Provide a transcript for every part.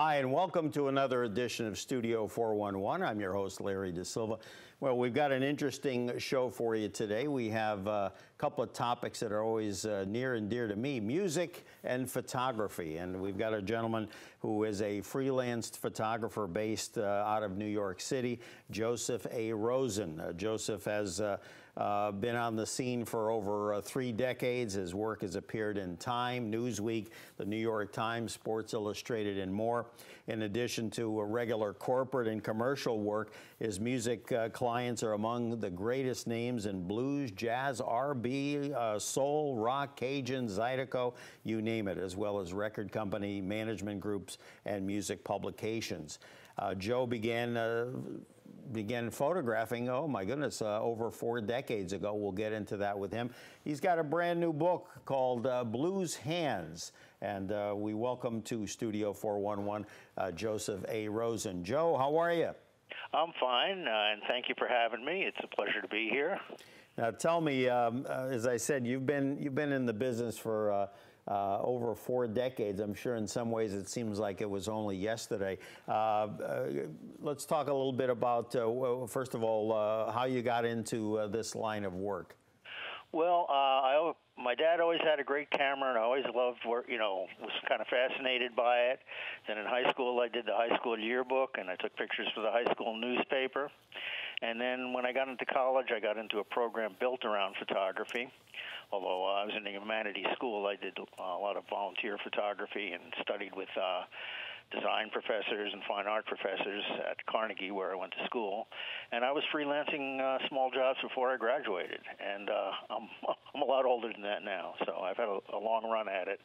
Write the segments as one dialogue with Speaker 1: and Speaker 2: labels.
Speaker 1: Hi, and welcome to another edition of Studio 411. I'm your host, Larry De Silva. Well, we've got an interesting show for you today. We have a couple of topics that are always uh, near and dear to me music and photography. And we've got a gentleman who is a freelance photographer based uh, out of New York City, Joseph A. Rosen. Uh, Joseph has uh, uh, been on the scene for over uh, three decades. His work has appeared in Time, Newsweek, the New York Times, Sports Illustrated, and more. In addition to regular corporate and commercial work, his music uh, clients are among the greatest names in blues, jazz, R&B, uh, soul, rock, Cajun, Zydeco, you name it, as well as record company, management groups, and music publications. Uh, Joe began uh, began photographing, oh my goodness, uh, over four decades ago. We'll get into that with him. He's got a brand new book called uh, Blues Hands. And uh, we welcome to Studio 411 uh, Joseph A. Rosen. Joe, how are you?
Speaker 2: I'm fine, uh, and thank you for having me. It's a pleasure to be here.
Speaker 1: Now, tell me, um, uh, as I said, you've been you've been in the business for uh, uh, over four decades. I'm sure in some ways it seems like it was only yesterday. Uh, uh, let's talk a little bit about, uh, first of all, how you got into this line of work.
Speaker 2: Well, I, my dad always had a great camera, and I always loved work. You know, was kind of fascinated by it. Then in high school, I did the high school yearbook, and I took pictures for the high school newspaper. And then when I got into college, I got into a program built around photography although uh, I was in a humanities school, I did uh, a lot of volunteer photography and studied with uh, design professors and fine art professors at Carnegie, where I went to school. And I was freelancing uh, small jobs before I graduated. And uh, I'm, I'm a lot older than that now, so I've had a, a long run at it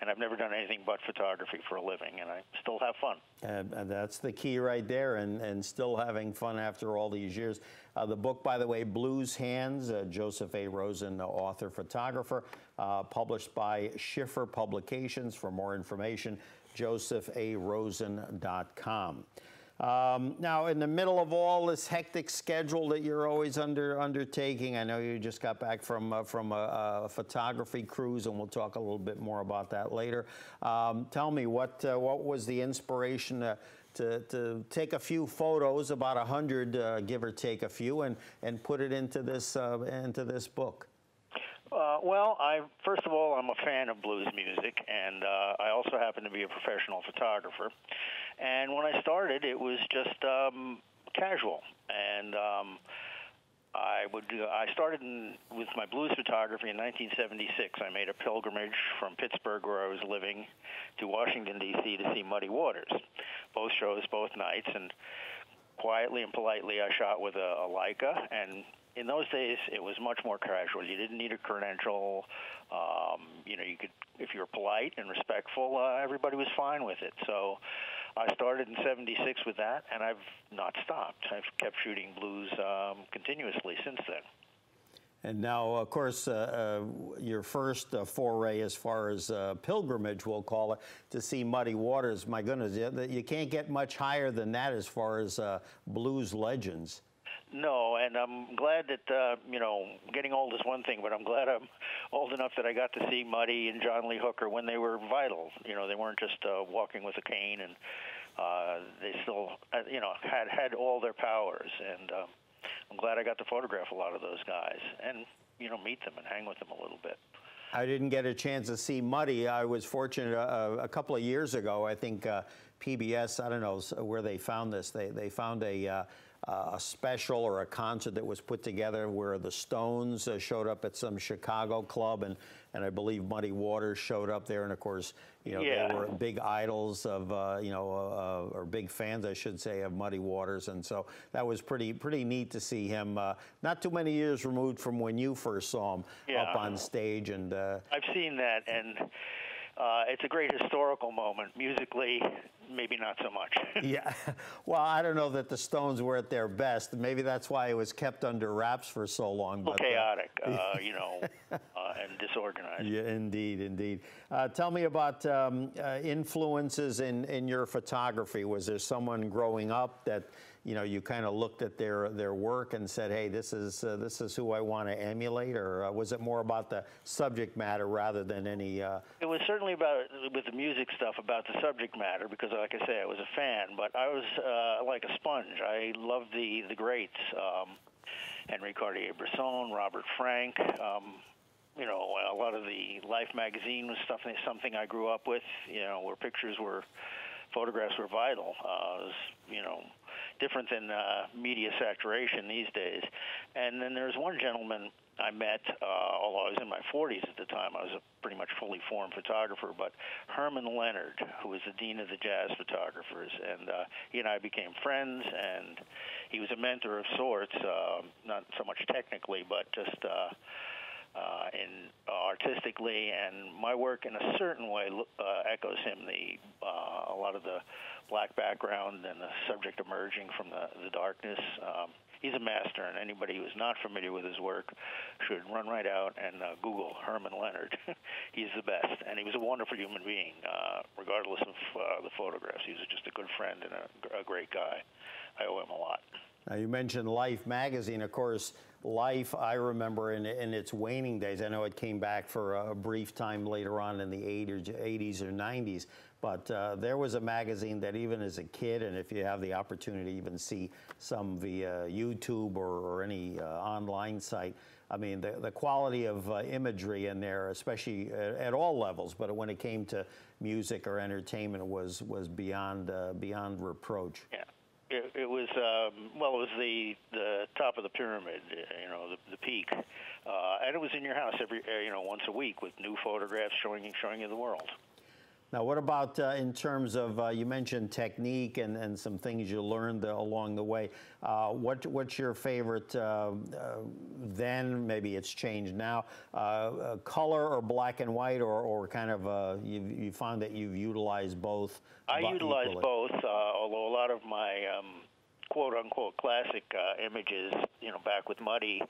Speaker 2: and I've never done anything but photography for a living, and I still have fun.
Speaker 1: And, that's the key right there, and, and still having fun after all these years. Uh, the book, by the way, Blues Hands, uh, Joseph A. Rosen, author, photographer, uh, published by Schiffer Publications. For more information, josepharosen.com. Um, now, in the middle of all this hectic schedule that you're always under undertaking, I know you just got back from uh, from a, a, photography cruise, and we'll talk a little bit more about that later. Um, tell me what uh, what was the inspiration to, to, to take a few photos, about a hundred, uh, give or take a few, and and put it into this uh, into this book.
Speaker 2: Uh, well, I first of all, I'm a fan of blues music, and uh, I also happen to be a professional photographer. And when I started, it was just um, casual, and um, I would. I started in, with my blues photography in 1976. I made a pilgrimage from Pittsburgh, where I was living, to Washington D.C. to see Muddy Waters, both shows, both nights, and quietly and politely, I shot with a, a Leica, and in those days it was much more casual. You didn't need a credential. Um, you know, you could if you were polite and respectful, uh, everybody was fine with it. So I started in '76 with that, and I've not stopped. I've kept shooting blues um, continuously since then.
Speaker 1: And now, of course, uh, uh, your first uh, foray as far as uh, pilgrimage, we'll call it, to see Muddy Waters. My goodness, you can't get much higher than that as far as uh, blues legends.
Speaker 2: No, and I'm glad that uh, you know getting old is one thing, but I'm glad I'm old enough that I got to see Muddy and John Lee Hooker when they were vital. You know, they weren't just uh, walking with a cane, and uh, they still uh, you know had had all their powers. And uh, I'm glad I got to photograph a lot of those guys and you know meet them and hang with them a little bit.
Speaker 1: I didn't get a chance to see Muddy. I was fortunate uh, a couple of years ago. I think uh, PBS. I don't know where they found this. They they found a uh, uh, a special or a concert that was put together where the Stones uh, showed up at some Chicago club, and, and I believe Muddy Waters showed up there, and of course, you know, yeah. they were big idols of, uh, you know, uh, or big fans, I should say, of Muddy Waters, and so that was pretty pretty neat to see him. Uh, not too many years removed from when you first saw him yeah. up on stage, and uh,
Speaker 2: I've seen that, and uh, it's a great historical moment. Musically, maybe not so much.
Speaker 1: yeah. Well, I don't know that the Stones were at their best. Maybe that's why it was kept under wraps for so long.
Speaker 2: Well, but, uh, chaotic, uh, you know, uh, and disorganized.
Speaker 1: Yeah, indeed, indeed. Uh, tell me about um, uh, influences in, in your photography. Was there someone growing up that you know, you kind of looked at their their work and said, "Hey, this is uh, this is who I want to emulate," or uh, was it more about the subject matter rather than any? Uh...
Speaker 2: It was certainly about with the music stuff about the subject matter because like I say, I was a fan, but I was uh, like a sponge. I loved the the greats, um, Henri Cartier-Bresson, Robert Frank. Um, you know, a lot of the Life magazine was stuff something I grew up with. You know, where pictures were, photographs were vital. Uh, was, you know, different than uh, media saturation these days. And then there's one gentleman I met, uh, although I was in my 40s at the time. I was a pretty much fully formed photographer, but Herman Leonard, who was the dean of the jazz photographers, and uh, he and I became friends. And he was a mentor of sorts, uh, not so much technically, but just. Uh, uh, in uh, artistically, and my work in a certain way uh, echoes him. The uh, a lot of the black background and the subject emerging from the the darkness. Um, he's a master, and anybody who is not familiar with his work should run right out and uh, Google Herman Leonard. he's the best, and he was a wonderful human being, uh, regardless of uh, the photographs. He was just a good friend and a, a great guy. I owe him a lot.
Speaker 1: Now you mentioned Life magazine, of course. Life, I remember in, in its waning days. I know it came back for a brief time later on in the 80s or 90s, but uh, there was a magazine that even as a kid, and if you have the opportunity to even see some via YouTube or, or any uh, online site, I mean, the, the quality of uh, imagery in there, especially at, at, all levels, but when it came to music or entertainment, was was beyond uh, beyond reproach.
Speaker 2: Yeah it, it was um, well, it was the the top of the pyramid, you know, the, the peak, uh, and it was in your house every uh, you know once a week with new photographs showing showing you the world.
Speaker 1: Now, what about uh, in terms of uh, you mentioned technique and, and some things you learned uh, along the way? Uh, what what's your favorite uh, uh, then? Maybe it's changed now. color or black and white, or, or kind of you you found that you've utilized both.
Speaker 2: I utilize equally. both, although a lot of my um, quote unquote classic images, you know, back with Muddy.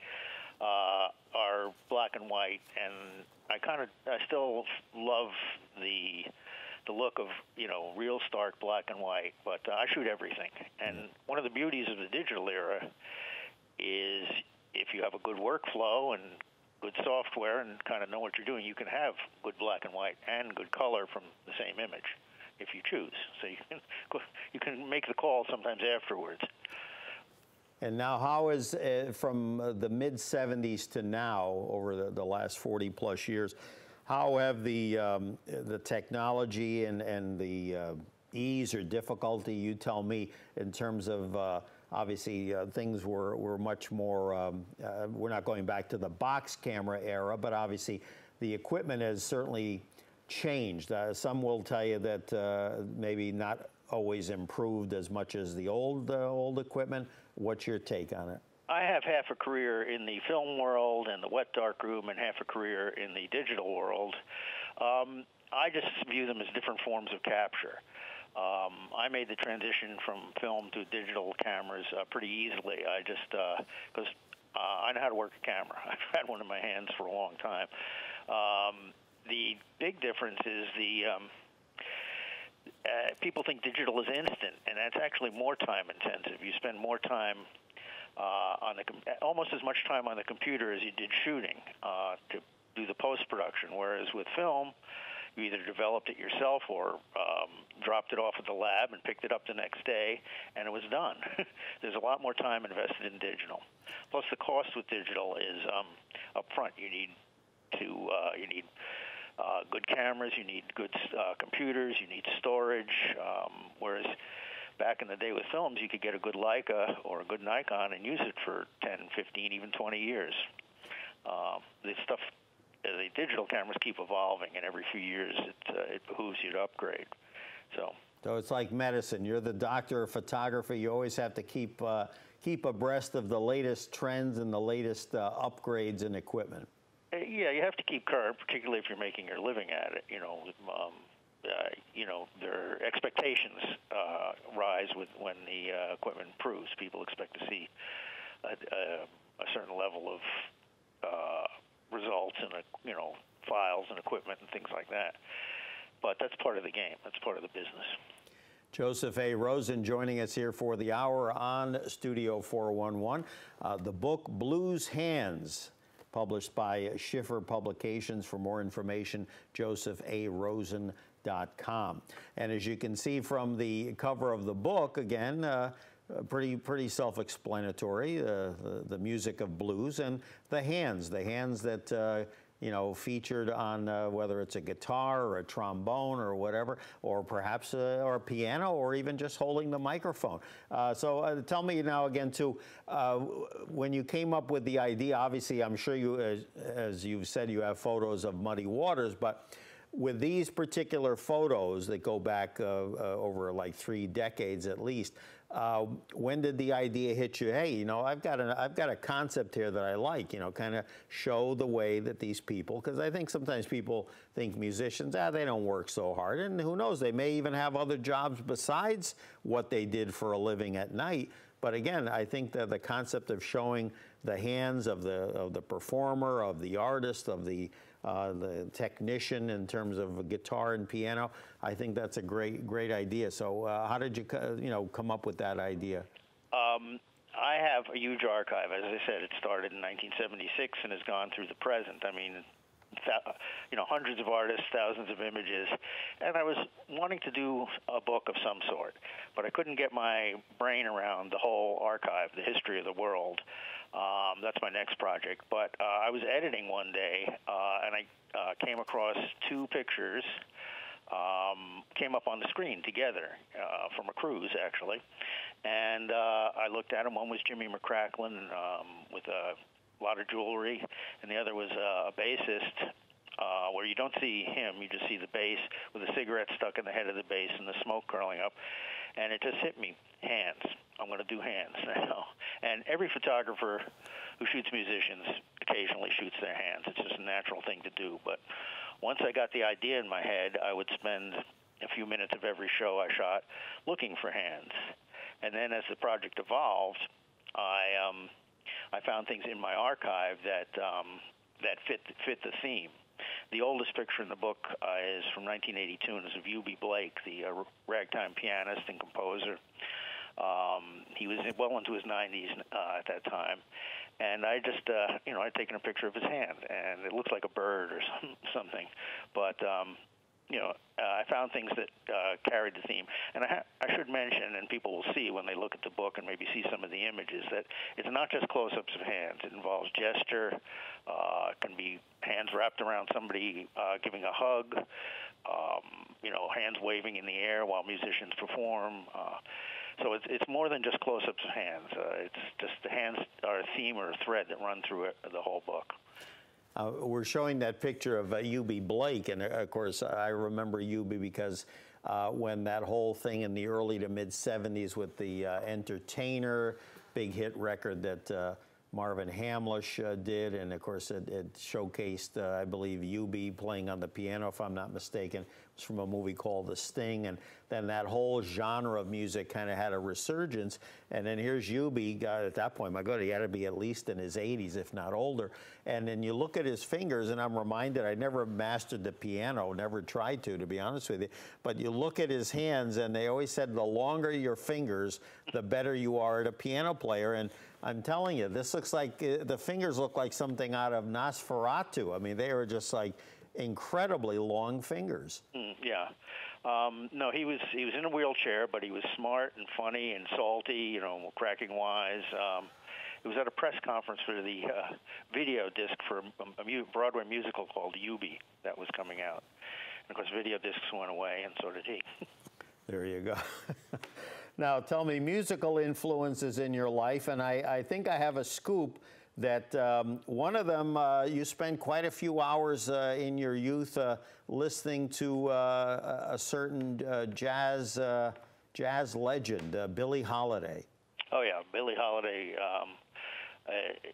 Speaker 2: are black and white, and I kind of I still love the the look of you know real stark black and white. But uh, I shoot everything, and one of the beauties of the digital era is if you have a good workflow and good software and kind of know what you're doing, you can have good black and white and good color from the same image if you choose. So you can you can make the call sometimes afterwards.
Speaker 1: And now, how is uh, from uh, the mid 70s to now, over the, the last 40 plus years, how have the, um, the technology and, and the uh, ease or difficulty, you tell me, in terms of uh, obviously uh, things were, were much more, um, uh, we're not going back to the box camera era, but obviously the equipment has certainly changed. Uh, some will tell you that uh, maybe not always improved as much as the old, old equipment. What's your take on it?
Speaker 2: I have half a career in the film world and the wet dark room, and half a career in the digital world. Um, I just view them as different forms of capture. Um, I made the transition from film to digital cameras uh, pretty easily. I just because uh, uh, I know how to work a camera. I've had one in my hands for a long time. Um, the big difference is the um, uh, people think digital is instant, and that's actually more time intensive. You spend more time on the almost as much time on the computer as you did shooting uh, to do the post production. Whereas with film, you either developed it yourself or um, dropped it off at the lab and picked it up the next day, and it was done. There's a lot more time invested in digital. Plus, the cost with digital is um, upfront. You need to uh, you need uh, good cameras, you need good uh, computers, you need storage. Um, whereas back in the day with films, you could get a good Leica or a good Nikon and use it for 10, 15, even 20 years. Uh, the stuff, uh, the digital cameras keep evolving, and every few years it, uh, it behooves you to upgrade. So.
Speaker 1: So it's like medicine. You're the doctor of photography. You always have to keep uh, keep abreast of the latest trends and the latest uh, upgrades in equipment.
Speaker 2: Uh, yeah, you have to keep current, particularly if you're making your living at it. You know, um, uh, you know, their expectations uh, rise with when the uh, equipment improves. People expect to see a, a, a certain level of uh, results and you know files and equipment and things like that. But that's part of the game. That's part of the business.
Speaker 1: Joseph A. Rosen joining us here for the hour on Studio 411. Uh, the book Blues Hands published by Schiffer Publications. For more information, josepharosen.com Com. And as you can see from the cover of the book, again, uh, pretty pretty self-explanatory. Uh, the, the, music of blues and the hands, the hands that uh, you know featured on uh, whether it's a guitar or a trombone or whatever, or perhaps a, or a piano, or even just holding the microphone. Uh, so uh, tell me now again too, uh, when you came up with the idea. Obviously, I'm sure you, as, as you've said, you have photos of Muddy Waters, but with these particular photos that go back uh, uh, over like three decades at least, uh, when did the idea hit you? Hey, you know, I've got a, I've got a concept here that I like. You know, kind of show the way that these people, because I think sometimes people think musicians, ah, they don't work so hard, and who knows, they may even have other jobs besides what they did for a living at night. But again, I think that the concept of showing the hands of the of the performer, of the artist, of the uh, the technician in terms of guitar and piano. I think that's a great, great idea. So, uh, how did you, you know, come up with that idea?
Speaker 2: Um, I have a huge archive. As I said, it started in 1976 and has gone through the present. I mean, you know, hundreds of artists, thousands of images, and I was wanting to do a book of some sort, but I couldn't get my brain around the whole archive, the history of the world. Um, that's my next project. But uh, I was editing one day, uh, and I uh, came across two pictures. Um, came up on the screen together uh, from a cruise, actually, and uh, I looked at them. One was Jimmy McCracklin um, with a lot of jewelry, and the other was uh, a bassist uh, where you don't see him, you just see the bass with a cigarette stuck in the head of the bass and the smoke curling up. And it just hit me hands. I'm going to do hands now. And every photographer who shoots musicians occasionally shoots their hands. It's just a natural thing to do. But once I got the idea in my head, I would spend a few minutes of every show I shot looking for hands. And then as the project evolved, I um, I found things in my archive that um, that fit fit the theme. The oldest picture in the book uh, is from 1982 and is of Eubie Blake, the uh, ragtime pianist and composer um, he was well into his 90s uh, at that time, and I just, uh, you know, I'd taken a picture of his hand, and it looks like a bird or some, something, but. Um, you know, uh, I found things that uh, carried the theme. And I, ha- I should mention, and people will see when they look at the book and maybe see some of the images, that it's not just close ups of hands. It involves gesture, uh, can be hands wrapped around somebody uh, giving a hug, um, you know, hands waving in the air while musicians perform. Uh, so it's it's more than just close-ups of hands. Uh, it's just the hands are a theme or a thread that run through it, the whole book.
Speaker 1: Uh, we're showing that picture of uh, Eubie Blake, and uh, of course, I remember Eubie because uh, when that whole thing in the early to mid 70s with the uh, Entertainer, big hit record that Marvin Hamlisch uh, did, and of course it, it showcased, uh, I believe, Eubie playing on the piano, if I'm not mistaken. It was from a movie called The Sting, and then that whole genre of music kind of had a resurgence. And then here's Eubie, uh, at that point, my God, he had to be at least in his 80s, if not older. And then you look at his fingers, and I'm reminded, I never mastered the piano, never tried to, to be honest with you. But you look at his hands, and they always said the longer your fingers, the better you are at a piano player. And I'm telling you, this looks like uh, the fingers look like something out of Nosferatu. I mean, they are just like incredibly long fingers.
Speaker 2: Mm, yeah. Um, no, he was he was in a wheelchair, but he was smart and funny and salty, you know, cracking wise. Um, it was at a press conference for the uh, video disc for a, a Broadway musical called Eubie that was coming out. And of course, video discs went away, and so did he.
Speaker 1: there you go. Now, tell me musical influences in your life, and I, I think I have a scoop that um, one of them uh, you spent quite a few hours uh, in your youth uh, listening to uh, a certain uh, jazz uh, jazz legend, Billie Holiday.
Speaker 2: Oh yeah, Billie Holiday. Um,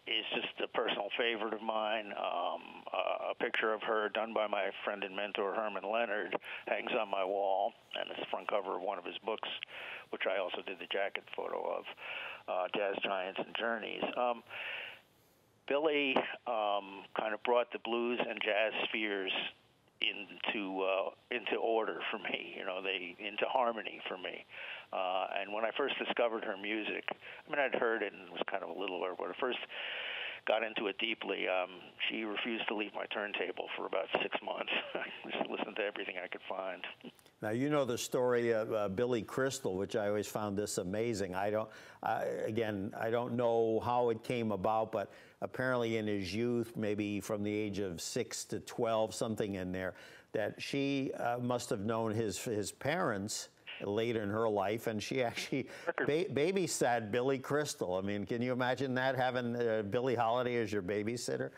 Speaker 2: is just a personal favorite of mine. Um, uh, a picture of her done by my friend and mentor Herman Leonard hangs on my wall, and it's the front cover of one of his books, which I also did the jacket photo of, uh, Jazz Giants and Journeys. Um, Billie um, kind of brought the blues and jazz spheres into uh, into order for me. You know, they into harmony for me. Uh, and when I first discovered her music, I mean, I'd heard it and it was kind of a little aware, but I first got into it deeply. Um, she refused to leave my turntable for about six months. I Just listened to everything I could find.
Speaker 1: Now you know the story of uh, Billy Crystal, which I always found this amazing. I don't, again, I don't know how it came about, but apparently in his youth, maybe from the age of six to twelve, something in there, that she uh, must have known his his parents later in her life, and she actually ba babysat Billy Crystal. I mean, can you imagine that having uh, Billie Holiday as your babysitter?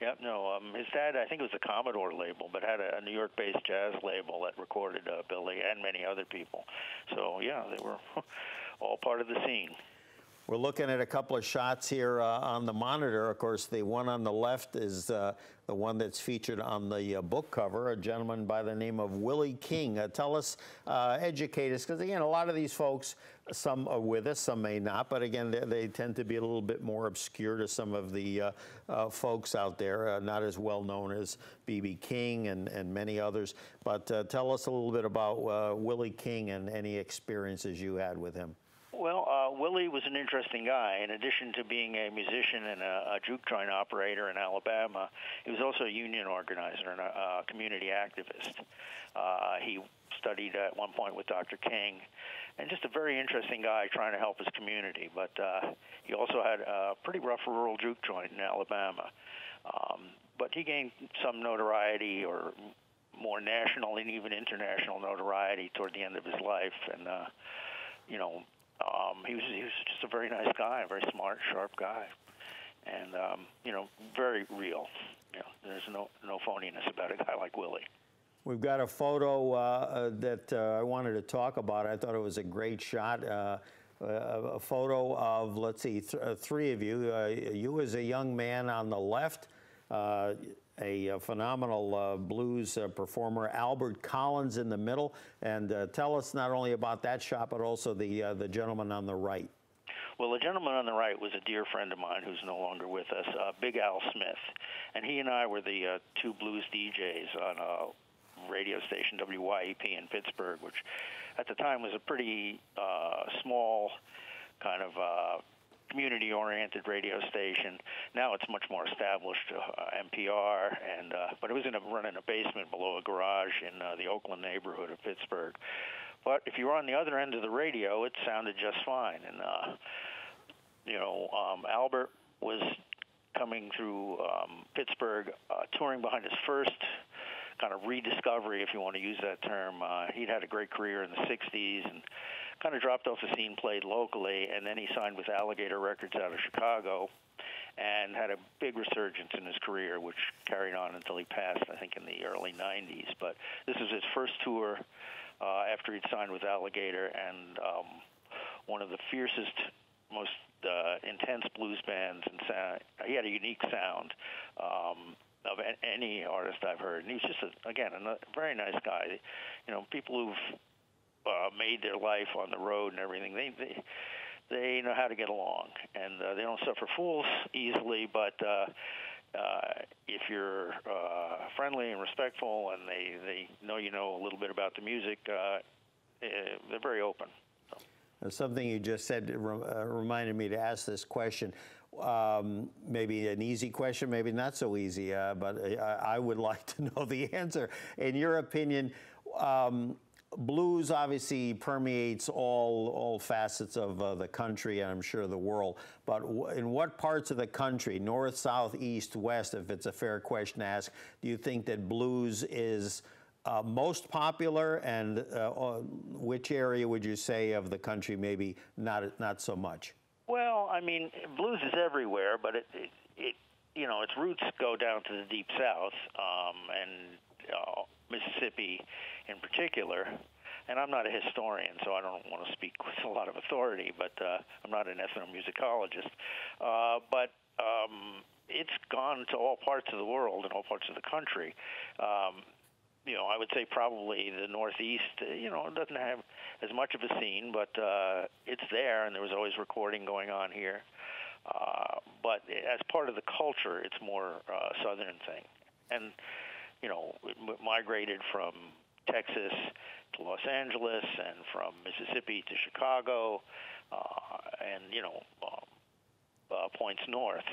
Speaker 2: Yep, no. Um, his dad, I think it was a Commodore label, but had a, a New York-based jazz label that recorded uh, Billie and many other people. So yeah, they were all part of the scene.
Speaker 1: We're looking at a couple of shots here uh, on the monitor. Of course, the one on the left is uh, the one that's featured on the uh, book cover, a gentleman by the name of Willie King. Uh, tell us, uh, educate us, because again, a lot of these folks, some are with us, some may not, but again, they, they tend to be a little bit more obscure to some of the uh, folks out there, not as well known as B.B. King and, and many others. But tell us a little bit about Willie King and any experiences you had with him.
Speaker 2: Well, uh, Willie was an interesting guy. In addition to being a musician and a, a juke joint operator in Alabama, he was also a union organizer and a, a community activist. Uh, he studied at one point with Dr. King, and just a very interesting guy trying to help his community. But uh, he also had a pretty rough rural juke joint in Alabama. Um, but he gained some notoriety or more national and even international notoriety toward the end of his life. And, uh, you know, um, he was he was just a very nice guy, a very smart, sharp guy, and um, you know, very real. You know, there's no no phoniness about a guy like Willie.
Speaker 1: We've got a photo uh, uh, that uh, I wanted to talk about. I thought it was a great shot. Uh, a photo of, let's see, th uh, three of you. Uh, you as a young man on the left, a, a phenomenal uh, blues uh, performer, Albert Collins in the middle. And uh, tell us not only about that shot, but also the, uh, the gentleman on the right.
Speaker 2: Well, the gentleman on the right was a dear friend of mine who's no longer with us, uh, Big Al Smith. And he and I were the uh, two blues DJs on a radio station, WYEP in Pittsburgh, which at the time was a pretty small kind of community oriented radio station. Now it's much more established, uh, NPR, and uh, but it was in a run in a basement below a garage in uh, the Oakland neighborhood of Pittsburgh. But if you were on the other end of the radio, it sounded just fine. And uh, you know, um, Albert was coming through um, Pittsburgh, uh, touring behind his first kind of rediscovery, if you want to use that term. Uh, he'd had a great career in the '60s and kind of dropped off the scene, played locally, and then he signed with Alligator Records out of Chicago and had a big resurgence in his career, which carried on until he passed, I think, in the early 90s. But this was his first tour uh, after he'd signed with Alligator, and um, one of the fiercest, most uh, intense blues bands, and sound. he had a unique sound. Um, of any artist I've heard, and he's just a, again a very nice guy. You know, people who've uh, made their life on the road and everything, they they they know how to get along, and uh, they don't suffer fools easily. But uh, uh, if you're uh, friendly and respectful, and they they know you know a little bit about the music, uh, eh, they're very open.
Speaker 1: So. Something you just said uh, reminded me to ask this question. Um, maybe an easy question, maybe not so easy, uh, but I, I, would like to know the answer. In your opinion, um, blues obviously permeates all all facets of uh, the country and I'm sure the world. But in what parts of the country, north, south, east, west, if it's a fair question to ask, do you think that blues is uh, most popular, and uh, uh which area would you say of the country maybe not not so much?
Speaker 2: Well, I mean, blues is everywhere, but it, it, it you know its roots go down to the deep south um, and uh, Mississippi in particular. And I'm not a historian, so I don't want to speak with a lot of authority, but uh, I'm not an ethnomusicologist. Uh, but um, it's gone to all parts of the world and all parts of the country. Um, you know, I would say probably the Northeast, uh, you know, doesn't have as much of a scene, but uh, it's there, and there was always recording going on here. Uh, but as part of the culture, it's more uh, Southern thing. And you know, it migrated from Texas to Los Angeles and from Mississippi to Chicago, uh, and you know, um, uh, points north.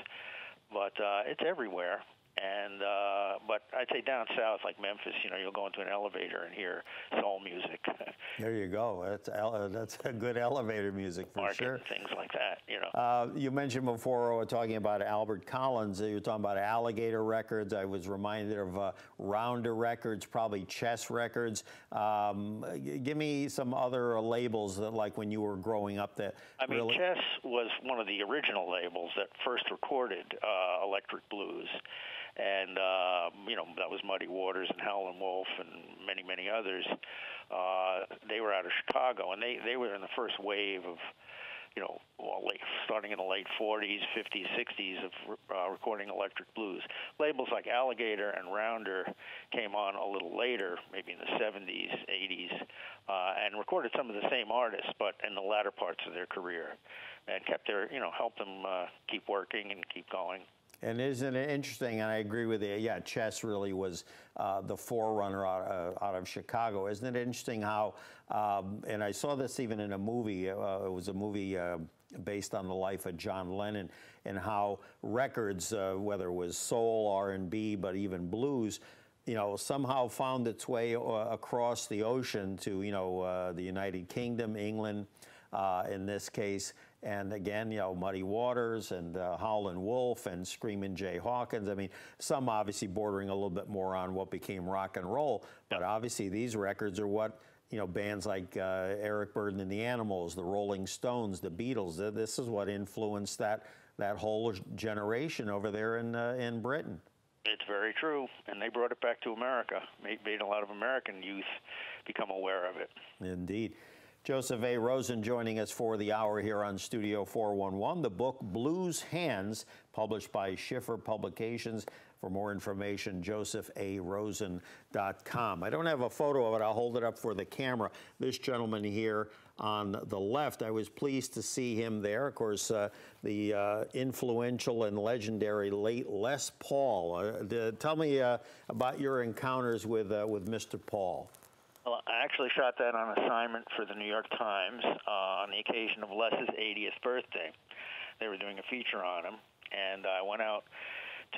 Speaker 2: but uh, it's everywhere. And uh, but I'd say down south, like Memphis, you know, you'll go into an elevator and hear soul music.
Speaker 1: There you go. That's ele- that's a good elevator music for
Speaker 2: market
Speaker 1: sure.
Speaker 2: things like that. You know.
Speaker 1: Uh, you mentioned before we were talking about Albert Collins. You were talking about Alligator Records. I was reminded of uh, Rounder Records, probably Chess Records. Um, g- give me some other labels that, like when you were growing up, that
Speaker 2: I mean,
Speaker 1: really.
Speaker 2: Chess was one of the original labels that first recorded uh, electric blues, and uh, you know that was Muddy Waters and Howlin' Wolf and many many others. Uh, they were out of Chicago, and they they were in the first wave of you know, well, late, starting in the late 40s, 50s, 60s of uh, recording electric blues. Labels like Alligator and Rounder came on a little later, maybe in the 70s, 80s, uh, and recorded some of the same artists, but in the latter parts of their career, and kept their, you know, helped them uh, keep working and keep going.
Speaker 1: And isn't it interesting? And I agree with you. Yeah, Chess really was uh, the forerunner out, uh, out of Chicago. Isn't it interesting how? Um, and I saw this even in a movie. Uh, it was a movie uh, based on the life of John Lennon, and how records, uh, whether it was soul, R and B, but even blues, you know, somehow found its way uh, across the ocean to you know the United Kingdom, England, in this case. And again, you know, Muddy Waters and uh, Howlin' Wolf and Screamin' Jay Hawkins. I mean, some obviously bordering a little bit more on what became rock and roll, but obviously these records are what you know bands like uh, Eric Burdon and the Animals, the Rolling Stones, the Beatles. This is what influenced that that whole generation over there in uh, in Britain.
Speaker 2: It's very true, and they brought it back to America, made, made a lot of American youth become aware of it.
Speaker 1: Indeed. Joseph A. Rosen joining us for the hour here on Studio 411. The book Blues Hands, published by Schiffer Publications. For more information, josepharosen.com. I don't have a photo of it. I'll hold it up for the camera. This gentleman here on the left, I was pleased to see him there. Of course, uh, the uh, influential and legendary late Les Paul. Uh, the, tell me uh, about your encounters with, uh, with Mr. Paul.
Speaker 2: Well, I actually shot that on assignment for the New York Times uh, on the occasion of Les's 80th birthday. They were doing a feature on him, and I went out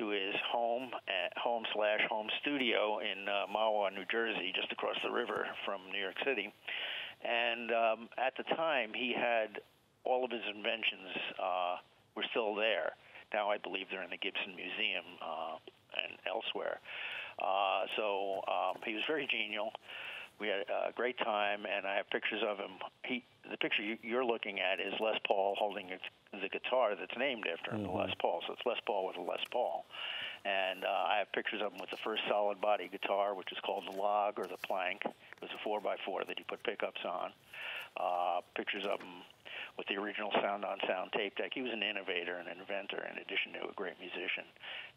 Speaker 2: to his home, at home slash home studio in uh, Mahwah, New Jersey, just across the river from New York City. And um, at the time, he had all of his inventions uh, were still there. Now I believe they're in the Gibson Museum uh, and elsewhere. Uh, so um, he was very genial. We had a great time, and I have pictures of him. He, the picture you- you're looking at is Les Paul holding the guitar that's named after him, the Les Paul. So it's Les Paul with a Les Paul. And uh, I have pictures of him with the first solid body guitar, which is called the log or the plank. It was a 4x4 that he put pickups on. Uh, pictures of him with the original sound on sound tape deck. He was an innovator and an inventor in addition to a great musician.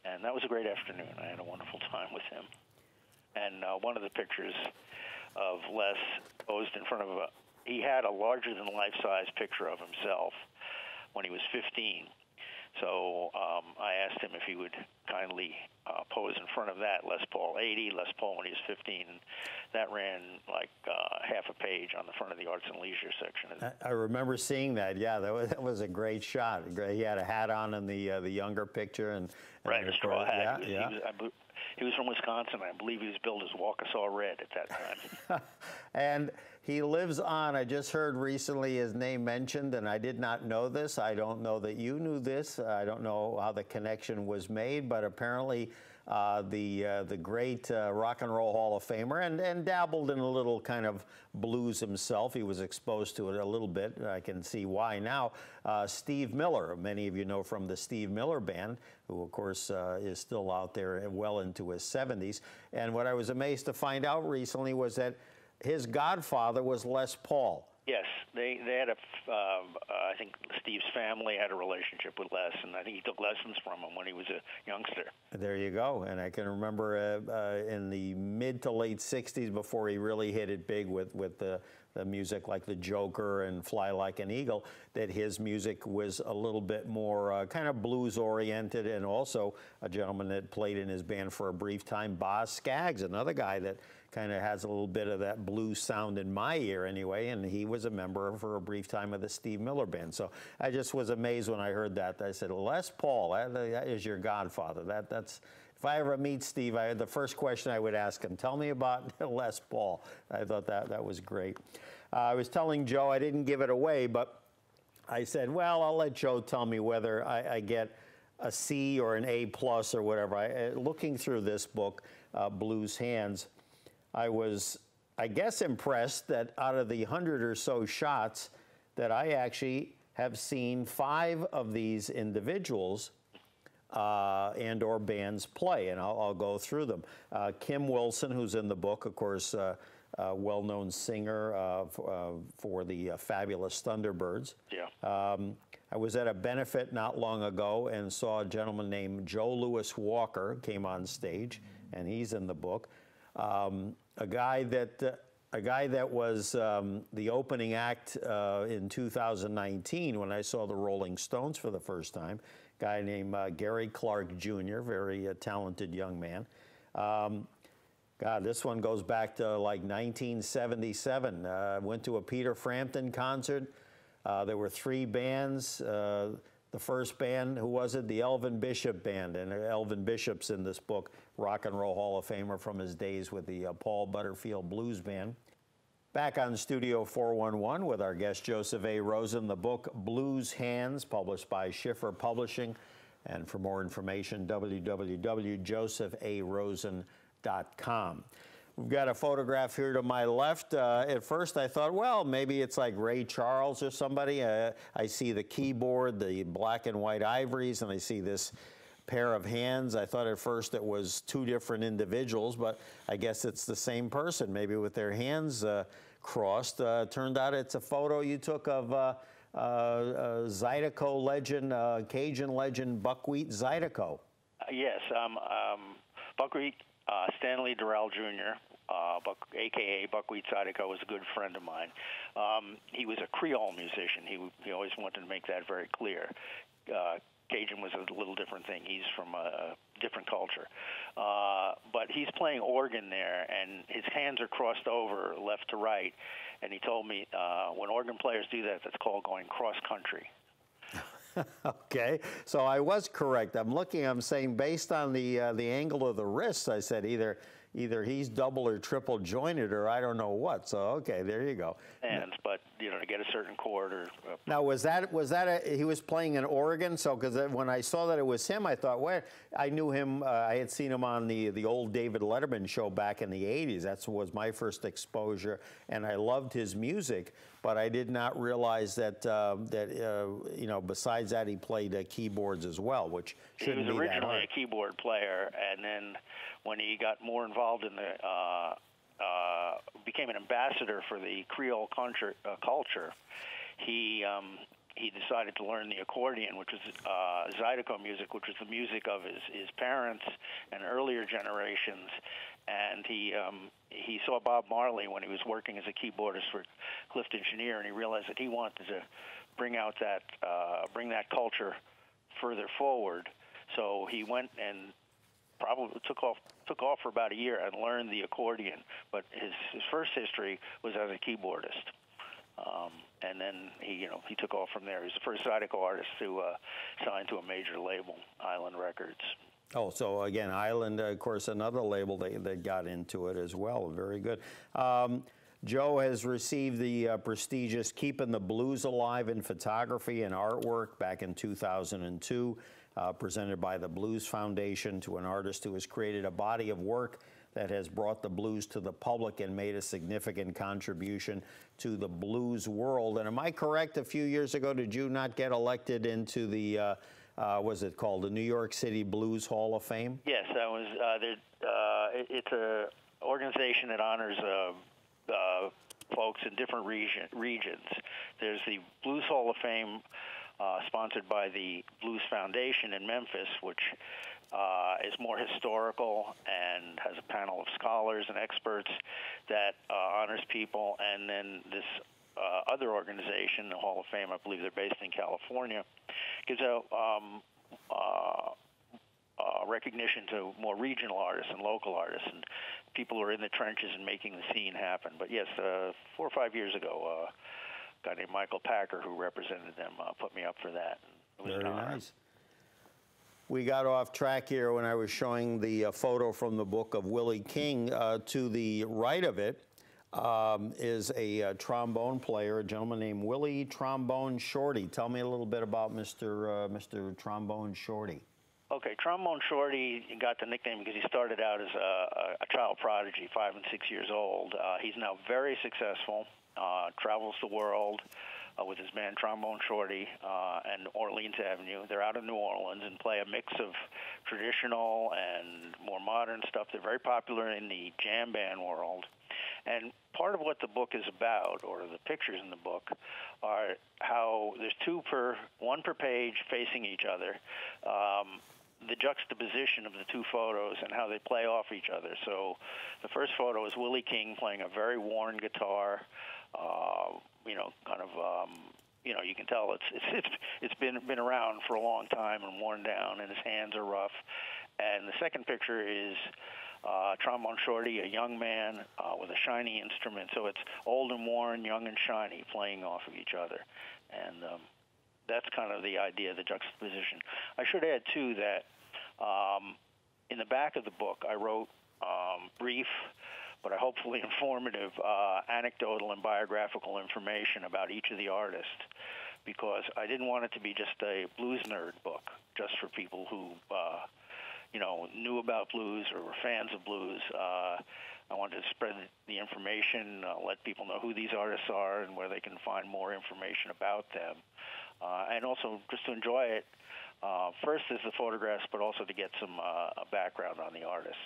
Speaker 2: And that was a great afternoon. I had a wonderful time with him. And uh, one of the pictures of Les posed in front of a, he had a larger than life size picture of himself when he was 15. So um, I asked him if he would kindly uh, pose in front of that Les Paul 80, Les Paul when he was 15. That ran like uh, half a page on the front of the Arts and Leisure section.
Speaker 1: I- I remember seeing that. Yeah, that was, that was a great shot. He had a hat on in the uh, the younger picture, and, and
Speaker 2: Right, a straw hat.
Speaker 1: Yeah,
Speaker 2: he, was,
Speaker 1: yeah.
Speaker 2: He, was, he was from Wisconsin. I believe he was billed as Waukesha Red at that time.
Speaker 1: and he lives on. I just heard recently his name mentioned, and I did not know this. I don't know that you knew this. I don't know how the connection was made, but apparently. Uh, the uh, the great uh, rock and roll Hall of Famer and, and dabbled in a little kind of blues himself. He was exposed to it a little bit. I can see why now. Uh, Steve Miller, many of you know from the Steve Miller Band, who of course uh, is still out there well into his 70s. And what I was amazed to find out recently was that his godfather was Les Paul.
Speaker 2: Yes, they they had a. uh, I think Steve's family had a relationship with Les, and I think he took lessons from him when he was a youngster.
Speaker 1: There you go. And I can remember uh, uh, in the mid to late 60s before he really hit it big with, with the, the music like The Joker and Fly Like an Eagle, that his music was a little bit more uh, kind of blues oriented. And also a gentleman that played in his band for a brief time, Boz Scaggs, another guy that kind of has a little bit of that blues sound in my ear anyway. And he was a member for a brief time of the Steve Miller Band. So I just was amazed when I heard that. I said, Les Paul, that, is your godfather. That, that's, if I ever meet Steve, I, the first question I would ask him, tell me about Les Paul. I thought that, that was great. Uh, I was telling Joe, I didn't give it away, but I said, well, I'll let Joe tell me whether I, I get a C or an A plus or whatever. I, uh, looking through this book, uh, Blues Hands, I was, I guess, impressed that out of the hundred or so shots, that I actually have seen five of these individuals uh, and or bands play, and I'll, I'll go through them. Uh, Kim Wilson, who's in the book, of course, uh, well-known singer uh, for, uh, for, the uh, fabulous Thunderbirds.
Speaker 2: Yeah.
Speaker 1: Um, I was at a benefit not long ago and saw a gentleman named Joe Louis Walker came on stage, and he's in the book. Um, a guy that uh, a guy that was um, the opening act uh, in 2019 when I saw the Rolling Stones for the first time. Guy named uh, Gary Clark Jr., very uh, talented young man. Um, God, this one goes back to like 1977. Uh, went to a Peter Frampton concert. Uh, there were three bands. The first band, who was it? The Elvin Bishop Band. And Elvin Bishop's in this book, Rock and Roll Hall of Famer from his days with the uh, Paul Butterfield Blues Band. Back on Studio 411 with our guest Joseph A. Rosen, the book Blues Hands, published by Schiffer Publishing. And for more information, www.josepharosen.com. We've got a photograph here to my left. Uh, at first, I thought, well, maybe it's like Ray Charles or somebody. Uh, I see the keyboard, the black and white ivories, and I see this pair of hands. I thought at first it was two different individuals, but I guess it's the same person, maybe with their hands uh, crossed. Uh, turned out it's a photo you took of uh, uh Zydeco legend, Cajun legend Buckwheat Zydeco.
Speaker 2: yes, um, um, Buckwheat uh, Stanley Dural Jr., uh, Buck, aka Buckwheat Zydeco, was a good friend of mine. Um, he was a Creole musician. He he always wanted to make that very clear. Uh, Cajun was a little different thing. He's from a different culture. Uh, but he's playing organ there, and his hands are crossed over left to right. And he told me uh, when organ players do that, that's called going cross country.
Speaker 1: okay, so I was correct. I'm looking. I'm saying based on the uh, the angle of the wrist, I said either either he's double or triple jointed, or I don't know what. So okay, there you go.
Speaker 2: Hands, but you know, to get a certain chord or. Uh,
Speaker 1: now was that was that a, he was playing an organ? So because when I saw that it was him, I thought, well, I knew him. Uh, I had seen him on the the old David Letterman show back in the '80s. That was my first exposure, and I loved his music. But I did not realize that uh, that uh, you know besides that he played uh, keyboards as well, which shouldn't
Speaker 2: be that hard.
Speaker 1: He
Speaker 2: was originally a keyboard player, and then when he got more involved in the uh, uh, became an ambassador for the Creole culture, uh, culture he um, he decided to learn the accordion, which was uh, Zydeco music, which was the music of his, his parents and earlier generations. And he um, he saw Bob Marley when he was working as a keyboardist for Clifton Chenier, and he realized that he wanted to bring out that uh, bring that culture further forward. So he went and probably took off took off for about a year and learned the accordion. But his his first history was as a keyboardist, um, and then he you know he took off from there. He's the first Zydeco artist to uh, sign to a major label, Island Records.
Speaker 1: Oh, so again, Island, of course, another label that, that got into it as well. Very good. Um, Joe has received the uh, prestigious Keeping the Blues Alive in Photography and Artwork back in 2002 uh, presented by the Blues Foundation to an artist who has created a body of work that has brought the blues to the public and made a significant contribution to the blues world. And am I correct? A few years ago, did you not get elected into the, uh, uh, was it called the New York City Blues Hall of Fame?
Speaker 2: Yes, that was. Uh, uh it's a organization that honors uh, uh, folks in different region, regions. There's the Blues Hall of Fame uh, sponsored by the Blues Foundation in Memphis, which uh, is more historical and has a panel of scholars and experts that uh, honors people. And then this uh, other organization, the Hall of Fame, I believe they're based in California, gives out um, uh, uh, recognition to more regional artists and local artists and people who are in the trenches and making the scene happen. But yes, uh, four or five years ago, uh, guy named Michael Packer, who represented them, uh, put me up for that. It was
Speaker 1: Very
Speaker 2: an honor.
Speaker 1: nice. We got off track here when I was showing the uh, photo from the book of Willie King. Uh, to the right of it um, is a uh, trombone player, a gentleman named Willie Trombone Shorty. Tell me a little bit about Mr. Uh, Mr. Trombone Shorty.
Speaker 2: Okay, Trombone Shorty got the nickname because he started out as a, a child prodigy, five and six years old. Uh, he's now very successful, uh, travels the world uh, with his band Trombone Shorty uh, and Orleans Avenue. They're out of New Orleans and play a mix of traditional and more modern stuff. They're very popular in the jam band world. And part of what the book is about, or the pictures in the book, are how there's two per one per page facing each other. Um, the juxtaposition of the two photos and how they play off each other. So, the first photo is Willie King playing a very worn guitar. Uh, you know, kind of. Um, you know, you can tell it's it's it's been been around for a long time and worn down, and his hands are rough. And the second picture is uh, trombone shorty, a young man uh, with a shiny instrument. So it's old and worn, young and shiny, playing off of each other, and um, that's kind of the idea, the juxtaposition. I should add too that um, in the back of the book, I wrote um, brief, but hopefully informative, uh, anecdotal and biographical information about each of the artists, because I didn't want it to be just a blues nerd book, just for people who. Uh, you know, knew about blues or were fans of blues. Uh, I wanted to spread the information, uh, let people know who these artists are and where they can find more information about them, uh, and also just to enjoy it. Uh, first is the photographs, but also to get some uh, background on the artists.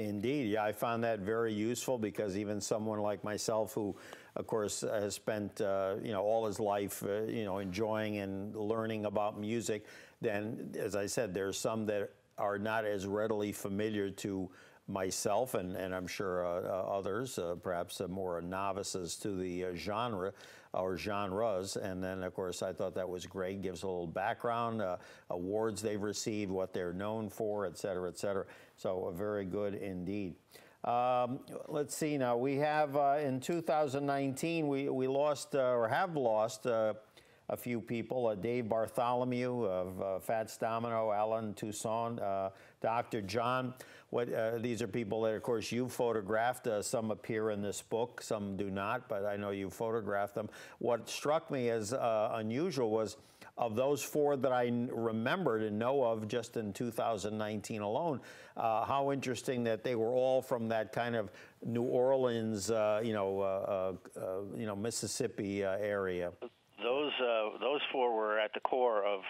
Speaker 1: Indeed, yeah, I found that very useful because even someone like myself, who, of course, has spent uh, you know all his life, uh, you know, enjoying and learning about music, then, as I said, there's some that are not as readily familiar to myself and, and I'm sure uh, uh, others, uh, perhaps more novices to the uh, genre or genres. And then, of course, I thought that was great. Gives a little background, uh, awards they've received, what they're known for, et cetera, et cetera. So, a very good indeed. Um, let's see now. We have uh, in 2019, we, we lost or have lost a few people. Uh, Dave Bartholomew of uh, Fats Domino, Allen Toussaint, uh, Dr. John. What, uh, these are people that, of course, you photographed. Uh, some appear in this book, some do not, but I know you photographed them. What struck me as uh, unusual was of those four that I remembered and know of just in 2019 alone, uh, how interesting that they were all from that kind of New Orleans, uh, you know, uh, you know, Mississippi area
Speaker 2: those those four were at the core of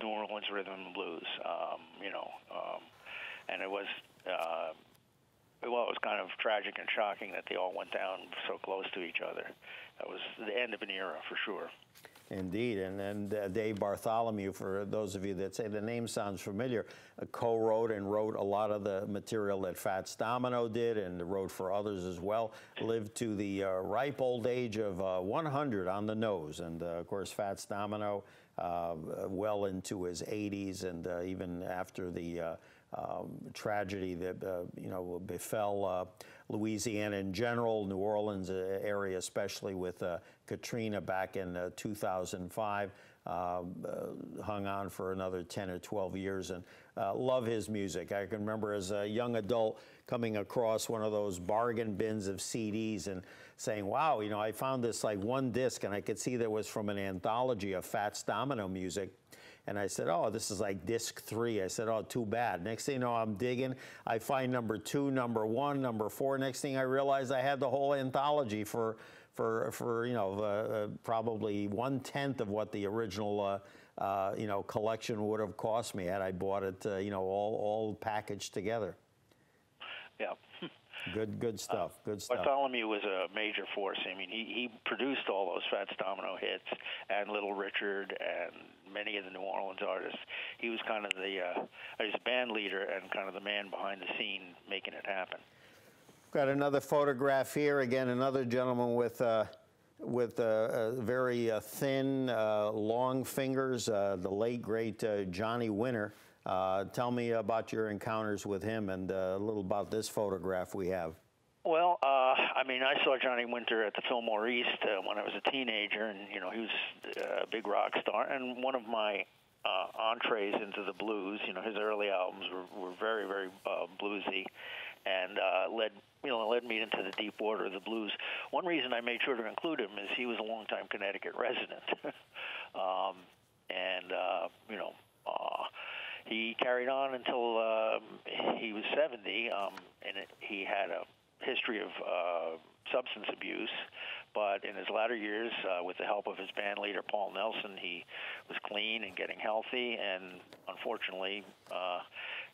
Speaker 2: New Orleans rhythm and blues. Um, you know, um, and it was uh, well, it was kind of tragic and shocking that they all went down so close to each other. That was the end of an era for sure.
Speaker 1: Indeed, and and uh, Dave Bartholomew, for those of you that say the name sounds familiar, uh, co-wrote and wrote a lot of the material that Fats Domino did, and wrote for others as well. Lived to the uh, ripe old age of uh, 100 on the nose, and uh, of course Fats Domino, uh, well into his 80s, and even after the um, tragedy that uh, you know befell uh, Louisiana in general, New Orleans uh, area especially with uh, Katrina back in uh, 2005. Um, hung on for another 10 or 12 years and love his music. I can remember as a young adult coming across one of those bargain bins of CDs and saying, wow, you know, I found this like one disc and I could see that was from an anthology of Fats Domino music and I said, oh, this is like disc three. I said, oh, too bad. Next thing you know, I'm digging. I find number two, number one, number four. Next thing I realize I had the whole anthology for, for, for you know, uh, probably one tenth of what the original, uh, uh, you know, collection would have cost me had I bought it, uh, you know, all, all packaged together.
Speaker 2: Yeah.
Speaker 1: Good, good stuff. Good stuff.
Speaker 2: Bartholomew was a major force. I mean, he, he produced all those Fats Domino hits and Little Richard and many of the New Orleans artists. He was kind of the uh, he's a band leader and kind of the man behind the scene making it happen.
Speaker 1: Got another photograph here. Again, another gentleman with. Uh, with uh, uh, very uh, thin, uh, long fingers, uh, the late great uh, Johnny Winter. Uh, tell me about your encounters with him and uh, a little about this photograph we have.
Speaker 2: Well, uh, I mean, I saw Johnny Winter at the Fillmore East uh, when I was a teenager, and you know he was a big rock star. And one of my uh, entrees into the blues, you know, his early albums were, were very, very uh, bluesy, and uh, led you know led me into the deep water of the blues. One reason I made sure to include him is he was a longtime Connecticut resident, um, and uh, you know. Uh, he carried on until uh, he was 70, um, and it, he had a history of uh, substance abuse, but in his latter years, uh, with the help of his band leader Paul Nelson, he was clean and getting healthy, and unfortunately, uh,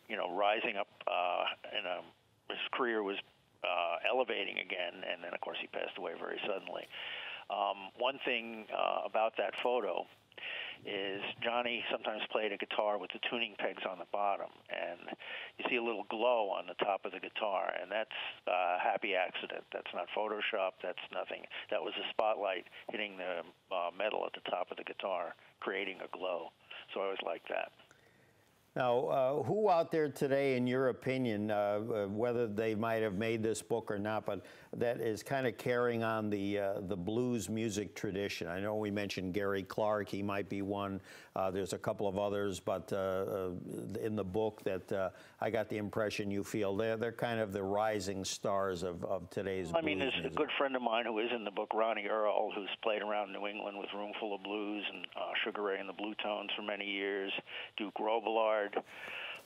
Speaker 2: you know, rising up uh, in a his career was uh, elevating again, and then of course he passed away very suddenly. Um, one thing uh, about that photo is Johnny sometimes played a guitar with the tuning pegs on the bottom, and you see a little glow on the top of the guitar, and that's a happy accident. That's not Photoshop. That's nothing. That was a spotlight hitting the uh, metal at the top of the guitar, creating a glow. So I always like that.
Speaker 1: Now, uh, who out there today, in your opinion, uh, uh, whether they might have made this book or not, but that is kind of carrying on the uh, the blues music tradition? I know we mentioned Gary Clark; he might be one. Uh, there's a couple of others, but uh, in the book that I got the impression you feel they're they're kind of the rising stars of, of today's.
Speaker 2: I mean, there's music. a good friend of mine who is in the book, Ronnie Earl, who's played around New England with Roomful of Blues and Sugar Ray and the Blue Tones for many years. Duke Robillard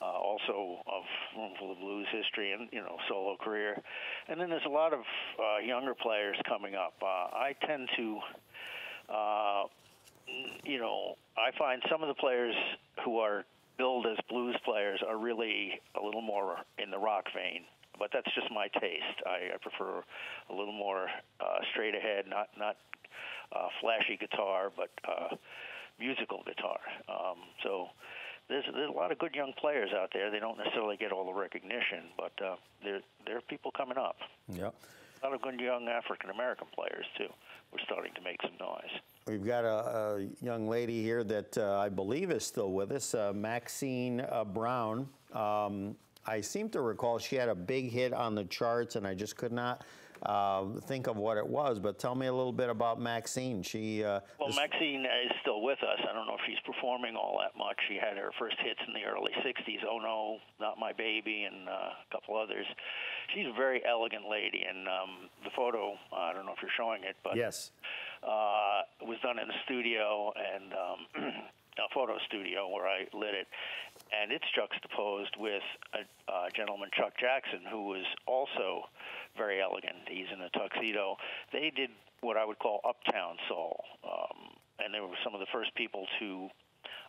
Speaker 2: uh, also of Roomful of Blues history and you know solo career, and then there's a lot of uh, younger players coming up. Uh, I tend to, uh, you know, I find some of the players who are billed as blues players are really a little more in the rock vein. But that's just my taste. I, I prefer a little more uh, straight ahead, not not uh, flashy guitar, but uh, musical guitar. Um, so there's there's a lot of good young players out there. They don't necessarily get all the recognition, but uh, there there are people coming up.
Speaker 1: Yeah.
Speaker 2: A lot of good young African American players too. We're starting to make some noise.
Speaker 1: We've got a, a young lady here that uh, I believe is still with us, uh, Maxine uh, Brown. Um, I seem to recall she had a big hit on the charts, and I just could not uh, think of what it was. But tell me a little bit about Maxine. She
Speaker 2: uh, well, Maxine is still with us. I don't know if she's performing all that much. She had her first hits in the early '60s. Oh no, not my baby, and uh, a couple others. She's a very elegant lady, and um, the photo. I don't know if you're showing it, but
Speaker 1: yes,
Speaker 2: uh, was done in a studio and. Um, a photo studio where I lit it, and it's juxtaposed with a, a gentleman, Chuck Jackson, who was also very elegant. He's in a tuxedo. They did what I would call uptown soul, um, and they were some of the first people to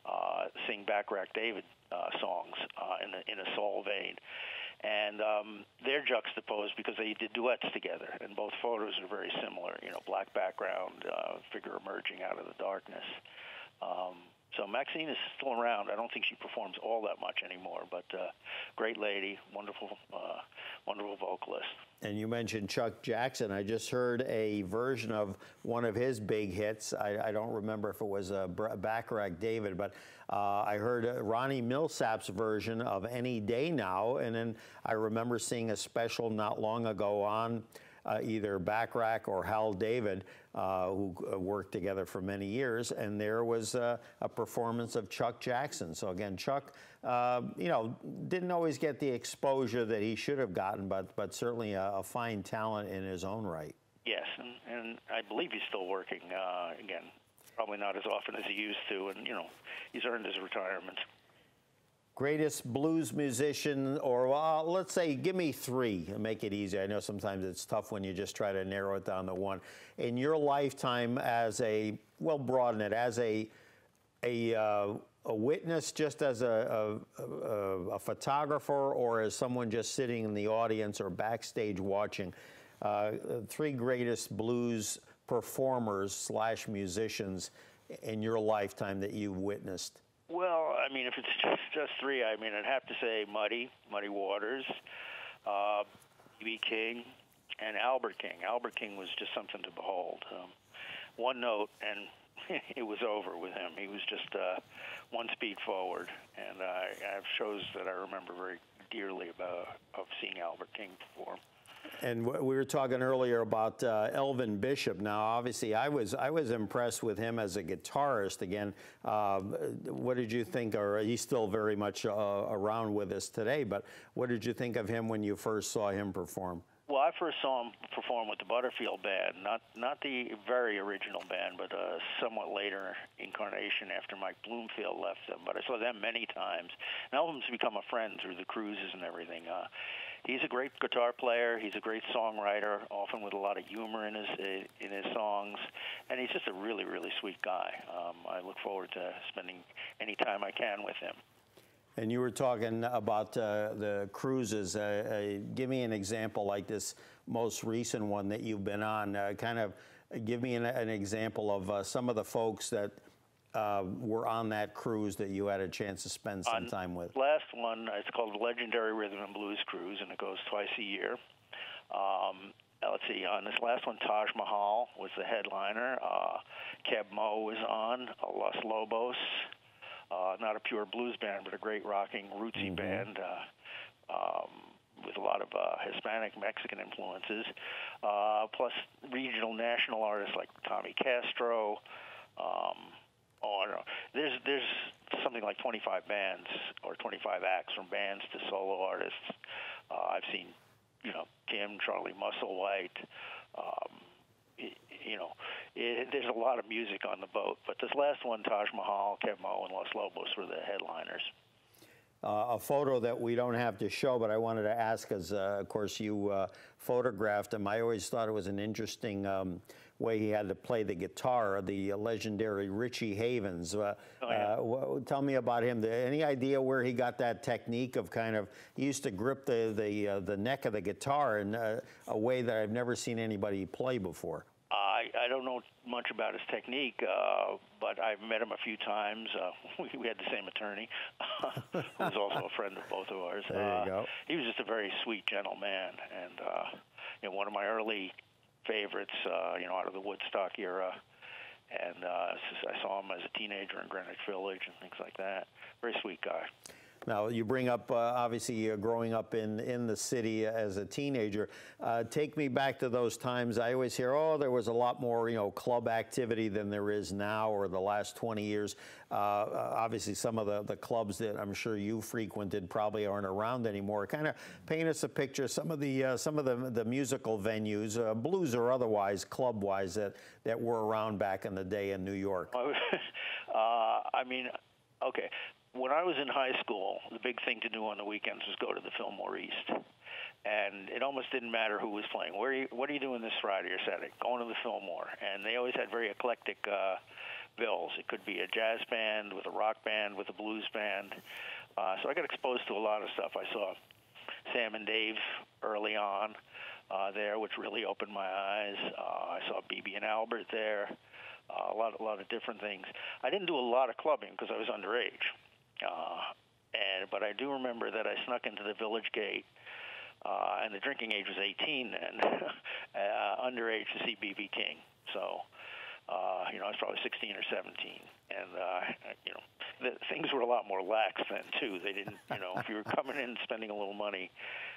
Speaker 2: uh, sing Bacharach David uh, songs uh, in, a, in a soul vein. And um, they're juxtaposed because they did duets together, and both photos are very similar. You know, black background, uh, figure emerging out of the darkness. Um, so Maxine is still around. I don't think she performs all that much anymore, but uh, great lady, wonderful, uh, wonderful vocalist.
Speaker 1: And you mentioned Chuck Jackson. I just heard a version of one of his big hits. I, I don't remember if it was a Bacharach David, but uh, I heard Ronnie Milsap's version of Any Day Now, and then I remember seeing a special not long ago on uh, either Bacharach or Hal David, uh, who uh, worked together for many years, and there was uh, a performance of Chuck Jackson. So again, Chuck, you know, didn't always get the exposure that he should have gotten, but but certainly a, a fine talent in his own right.
Speaker 2: Yes, and, and I believe he's still working. Again, probably not as often as he used to, and you know, he's earned his retirement
Speaker 1: greatest blues musician, or let's say, give me three make it easy. I know sometimes it's tough when you just try to narrow it down to one. In your lifetime as a, well, broaden it, as a, a, uh, a witness, just as a, a, a, photographer, or as someone just sitting in the audience or backstage watching, uh, three greatest blues performers slash musicians in your lifetime that you've witnessed.
Speaker 2: Well, I mean, if it's just just three, I mean, I'd have to say Muddy, Muddy Waters. Uh, King, and Albert King. Albert King was just something to behold. Um, one note, and it was over with him. He was just uh, one speed forward, and I, I have shows that I remember very dearly about of seeing Albert King perform.
Speaker 1: And we were talking earlier about uh, Elvin Bishop. Now, obviously, I was I was impressed with him as a guitarist. Again, uh, what did you think? Or he's still very much uh, around with us today. But what did you think of him when you first saw him perform?
Speaker 2: Well, I first saw him perform with the Butterfield Band, not not the very original band, but a somewhat later incarnation after Mike Bloomfield left them. But I saw them many times. And Elvin's become a friend through the cruises and everything. Uh, he's a great guitar player. He's a great songwriter, often with a lot of humor in his in his songs, and he's just a really really sweet guy. Um, I look forward to spending any time I can with him.
Speaker 1: And you were talking about uh, the cruises. Uh, uh, give me an example like this most recent one that you've been on. Uh, kind of give me an, an example of uh, some of the folks that uh, were on that cruise that you had a chance to spend some
Speaker 2: on
Speaker 1: time with.
Speaker 2: Last one, it's called the Legendary Rhythm and Blues Cruise, and it goes twice a year. Um, let's see, on this last one, Taj Mahal was the headliner. Keb Mo was on, Los Lobos. Uh, not a pure blues band, but a great rocking rootsy mm-hmm. band uh, um, with a lot of uh, Hispanic Mexican influences, uh, plus regional national artists like Tommy Castro. Um, oh, I don't know. There's there's something like 25 bands or 25 acts from bands to solo artists. Uh, I've seen, you know, Kim, Charlie Musselwhite. Um, you know, it, there's a lot of music on the boat. But this last one, Taj Mahal, Keb Mo, and Los Lobos were the headliners.
Speaker 1: Uh, a photo that we don't have to show, but I wanted to ask, because uh, of course you uh, photographed them. I always thought it was an interesting um, way he had to play the guitar, the legendary Richie Havens. Uh, oh, yeah. Uh, tell me about him. Any idea where he got that technique of kind of, he used to grip the, the, uh, the neck of the guitar in a way that I've never seen anybody play before?
Speaker 2: I, I don't know much about his technique, uh, but I've met him a few times. Uh, we, we had the same attorney, who was also a friend of both of ours.
Speaker 1: There you
Speaker 2: uh,
Speaker 1: go.
Speaker 2: He was just a very sweet, gentle man, and uh, you know, one of my early favorites. Uh, you know, out of the Woodstock era, and uh, I saw him as a teenager in Greenwich Village and things like that. Very sweet guy.
Speaker 1: Now, you bring up, uh, obviously, uh, growing up in, in the city as a teenager. Uh, take me back to those times. I always hear, oh, there was a lot more, you know, club activity than there is now or the last 20 years. Uh, uh, obviously, some of the, the clubs that I'm sure you frequented probably aren't around anymore. Kind of paint us a picture, some of the, uh, some of the, the musical venues, blues or otherwise, club-wise, that, that were around back in the day in New York.
Speaker 2: I mean, okay when I was in high school, the big thing to do on the weekends was go to the Fillmore East. And it almost didn't matter who was playing. Where are you, what are you doing this Friday or Saturday? Going to the Fillmore. And they always had very eclectic uh, bills. It could be a jazz band with a rock band with a blues band. Uh, so I got exposed to a lot of stuff. I saw Sam and Dave early on uh, there, which really opened my eyes. Uh, I saw BB and Albert there. Uh, a lot, a lot of different things. I didn't do a lot of clubbing because I was underage. Uh, and but I do remember that I snuck into the village gate, uh, and the drinking age was 18 then, uh, underage to see BB King. So, uh, you know, I was probably 16 or 17, and uh, you know, the, things were a lot more lax then too. They didn't, you know, if you were coming in spending a little money,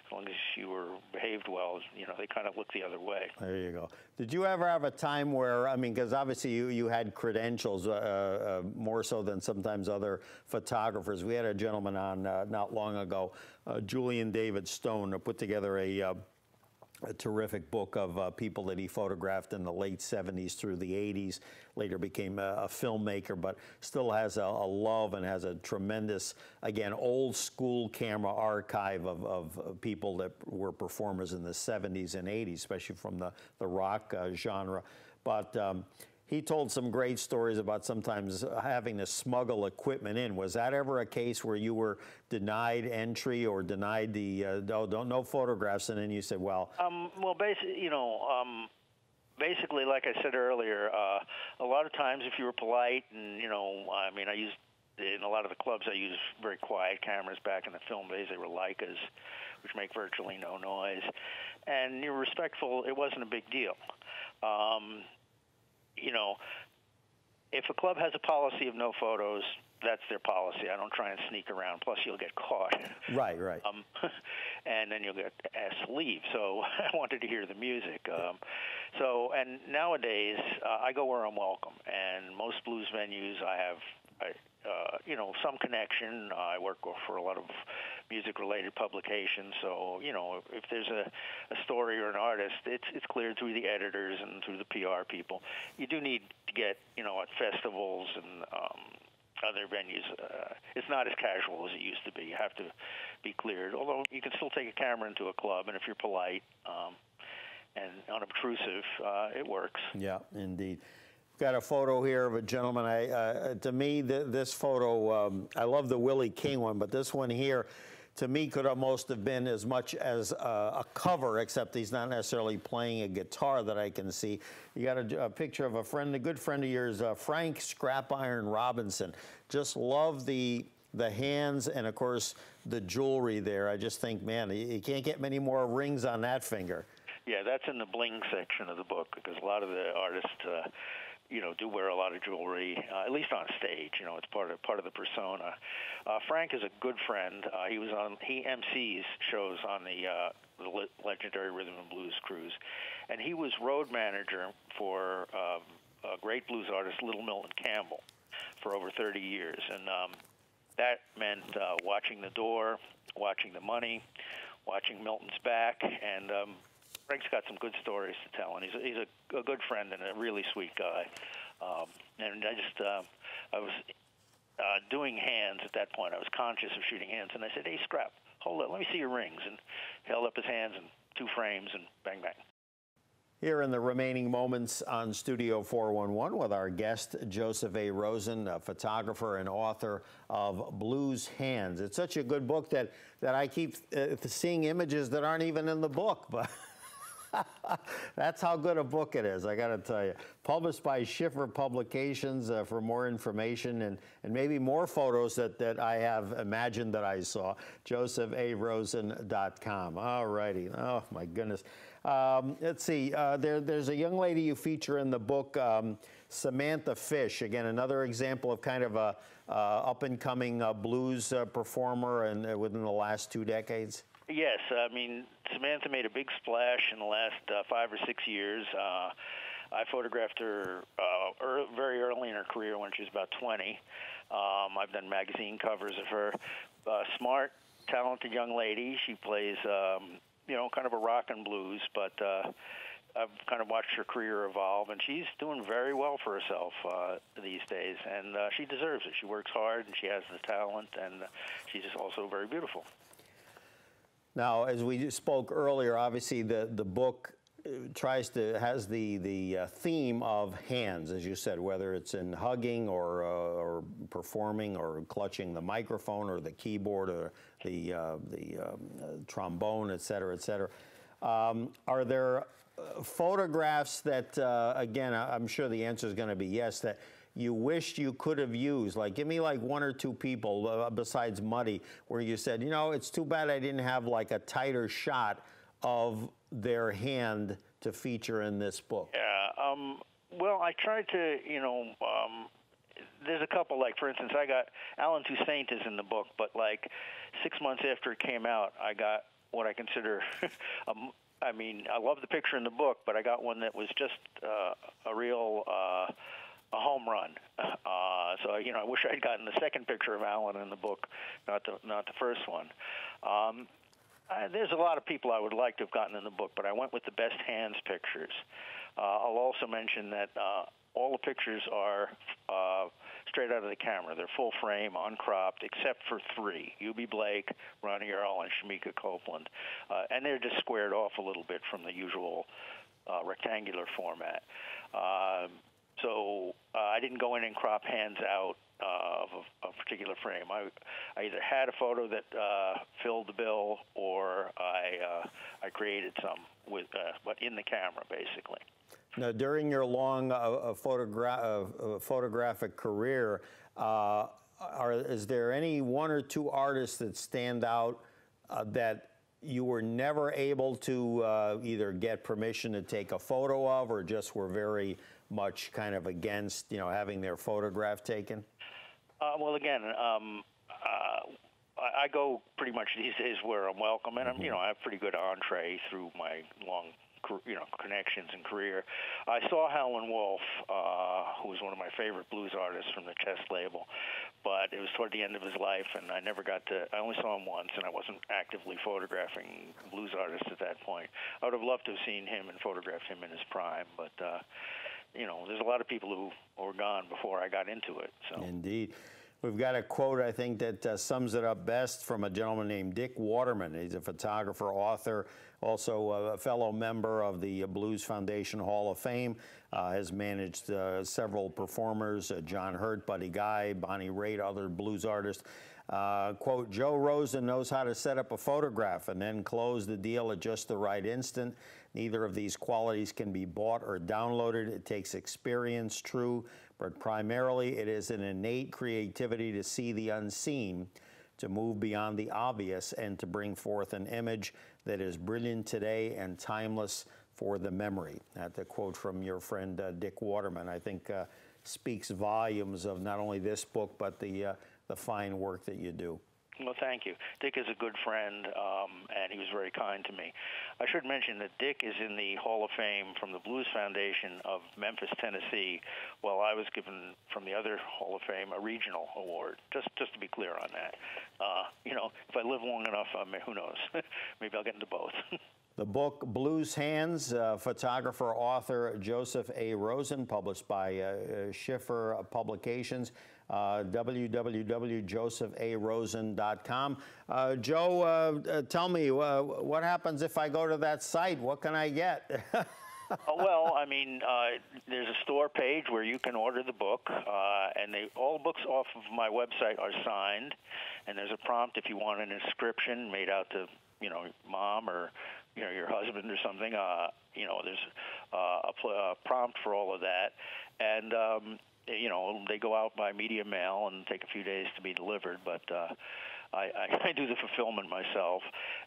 Speaker 2: as long as you were behaved well, you know, they kind of looked the other way.
Speaker 1: There you go. Did you ever have a time where, I mean, because obviously you, you had credentials uh, uh, more so than sometimes other photographers. We had a gentleman on uh, not long ago, uh, Julian David Stone, who put together a uh, a terrific book of uh, people that he photographed in the late 70s through the 80s. Later became a, a filmmaker, but still has a, a, love and has a tremendous, again, old school camera archive of, of, people that were performers in the 70s and 80s, especially from the, the rock uh, genre. But um, he told some great stories about sometimes having to smuggle equipment in. Was that ever a case where you were denied entry or denied the uh, no, no photographs, and then you said, well,
Speaker 2: um, well, basically, you know. Um, basically, like I said earlier, uh, a lot of times if you were polite and you know, I mean, I used in a lot of the clubs I used very quiet cameras back in the film days. They were Leicas, which make virtually no noise, and you're respectful. It wasn't a big deal. Um, you know, if a club has a policy of no photos, that's their policy. I don't try and sneak around. Plus, you'll get caught.
Speaker 1: Right, right.
Speaker 2: Um, and then you'll get asked to leave. So I wanted to hear the music. Um, so, and nowadays, uh, I go where I'm welcome. And most blues venues, I have, I, uh, you know, some connection. I work for a lot of music-related publications, so you know, if there's a, a story or an artist, it's it's cleared through the editors and through the PR people. You do need to get, you know, at festivals and um, other venues. Uh, it's not as casual as it used to be. You have to be cleared. Although you can still take a camera into a club, and if you're polite um, and unobtrusive, uh, it works.
Speaker 1: Yeah, indeed. Got a photo here of a gentleman. I, uh, to me, th this photo, um, I love the Willie King one, but this one here, to me, could almost have been as much as a cover, except he's not necessarily playing a guitar that I can see. You got a, a picture of a friend, a good friend of yours, uh, Frank Scrap Iron Robinson. Just love the the hands and of course the jewelry there. I just think, man, you, can't get many more rings on that finger.
Speaker 2: Yeah, that's in the bling section of the book because a lot of the artists. Uh, you know, do wear a lot of jewelry, uh, at least on stage. You know, it's part of part of the persona. Uh, Frank is a good friend. Uh, he was on he MCs shows on the uh, the legendary Rhythm and Blues cruise, and he was road manager for um, a great blues artist, Little Milton Campbell, for over 30 years, and um, that meant uh, watching the door, watching the money, watching Milton's back, and um, Frank's got some good stories to tell, and he's a, he's a, a good friend and a really sweet guy. Um, and I just uh, I was uh, doing hands at that point. I was conscious of shooting hands, and I said, "Hey, Scrap, hold it. Let me see your rings." And held up his hands and two frames, and bang bang.
Speaker 1: Here in the remaining moments on Studio 411 with our guest, Joseph A. Rosen, a photographer and author of Blues Hands. It's such a good book that, that I keep uh, seeing images that aren't even in the book, but That's how good a book it is, I got to tell you. Published by Schiffer Publications uh, for more information and, and maybe more photos that, that I have imagined that I saw. JosephARosen.com. All righty. Oh, my goodness. Um, let's see. Uh, there, there's a young lady you feature in the book, um, Samantha Fish. Again, another example of kind of a uh, up and coming uh, blues uh, performer and uh, within the last two decades.
Speaker 2: Yes, I mean Samantha made a big splash in the last uh, five or six years. Uh, I photographed her uh, early, very early in her career when she was about 20. Um, I've done magazine covers of her. Uh, smart, talented young lady. She plays, um, you know, kind of a rock and blues, but uh, I've kind of watched her career evolve, and she's doing very well for herself uh, these days, and uh, she deserves it. She works hard, and she has the talent, and she's also very beautiful.
Speaker 1: Now, as we spoke earlier, obviously the, the book uh, tries to has the the uh, theme of hands, as you said, whether it's in hugging or uh, or performing or clutching the microphone or the keyboard or the uh, the um, uh, trombone, et cetera, et cetera. Um, are there photographs that, again, I'm sure the answer is going to be yes, that you wished you could have used? Like, give me like one or two people uh, besides Muddy where you said, you know, it's too bad I didn't have like a tighter shot of their hand to feature in this book.
Speaker 2: Yeah. Um, well, I tried to, you know, um, there's a couple like for instance i got Allen Toussaint is in the book but like six months after it came out i got what i consider um, i mean i love the picture in the book but i got one that was just uh, a real uh, a home run. Uh, so you know, I wish I'd gotten the second picture of Allen in the book, not the not the first one. Um, I, there's a lot of people I would like to have gotten in the book, but I went with the best hands pictures. Uh, I'll also mention that uh, all the pictures are uh, straight out of the camera. They're full frame, uncropped, except for three: Eubie Blake, Ronnie Earl, and Shemekia Copeland, uh, and they're just squared off a little bit from the usual uh, rectangular format. Uh, so uh, I didn't go in and crop hands out uh, of a, a, particular frame. I, I either had a photo that uh, filled the bill, or I uh, I created some with, uh, but in the camera, basically.
Speaker 1: Now, during your long uh, photogra- photographic career, are, is there any one or two artists that stand out that you were never able to either get permission to take a photo of, or just were very much kind of against, you know, having their photograph taken?
Speaker 2: Uh, well, again, um, uh, I, I go pretty much these days where I'm welcome, and I'm, you know, I have pretty good entree through my long, you know, connections and career. I saw Howlin' Wolf, uh, who was one of my favorite blues artists from the Chess label, but it was toward the end of his life, and I never got to. I only saw him once, and I wasn't actively photographing blues artists at that point. I would have loved to have seen him and photographed him in his prime, but. Uh, you know, there's a lot of people who were gone before I got into it. So
Speaker 1: Indeed. We've got a quote, I think, that uh, sums it up best from a gentleman named Dick Waterman. He's a photographer, author, also a fellow member of the Blues Foundation Hall of Fame. Uh, has managed uh, several performers, uh, John Hurt, Buddy Guy, Bonnie Raitt, other blues artists. Uh, quote, Joe Rosen knows how to set up a photograph and then close the deal at just the right instant. Neither of these qualities can be bought or downloaded. It takes experience, true, but primarily it is an innate creativity to see the unseen, to move beyond the obvious, and to bring forth an image that is brilliant today and timeless for the memory. That's a quote from your friend uh, Dick Waterman. I think uh, speaks volumes of not only this book, but the, uh, the fine work that you do.
Speaker 2: Well, thank you. Dick is a good friend, um, and he was very kind to me. I should mention that Dick is in the Hall of Fame from the Blues Foundation of Memphis, Tennessee, while I was given from the other Hall of Fame a regional award. Just, just to be clear on that. Uh, you know, if I live long enough, um, who knows? Maybe I'll get into both.
Speaker 1: The book Blues Hands, uh, photographer, author Joseph A. Rosen, published by uh, Schiffer Publications, uh, www.josepharosen.com. Uh, Joe, uh, uh, tell me, uh, what happens if I go to that site? What can I get?
Speaker 2: Uh, well, I mean, uh, there's a store page where you can order the book, uh, and they, all books off of my website are signed, and there's a prompt if you want an inscription made out to, you know, mom or, you know, your husband or something. Uh, you know, there's uh, a, pl- a prompt for all of that, and um, you know, they go out by media mail and take a few days to be delivered, but. Uh, I, I, I do the fulfillment myself,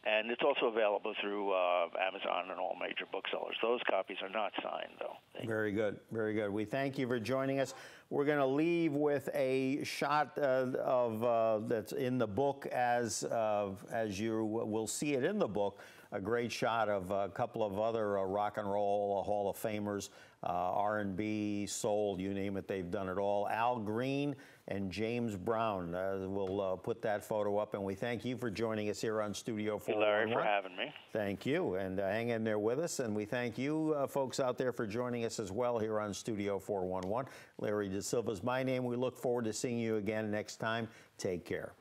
Speaker 2: and it's also available through uh, Amazon and all major booksellers. Those copies are not signed, though.
Speaker 1: Very good, very good. We thank you for joining us. We're going to leave with a shot uh, of uh, that's in the book as uh, as you will see it in the book. A great shot of a couple of other uh, rock and roll Hall of Famers, R&B, soul, you name it, they've done it all. Al Green and James Brown. Uh, we'll uh, put that photo up, and we thank you for joining us here on Studio
Speaker 2: Thank you, Larry, for having me.
Speaker 1: Thank you, and uh, hang in there with us. And we thank you, uh, folks out there, for joining us as well here on Studio 411. Larry De Silva's my name. We look forward to seeing you again next time. Take care.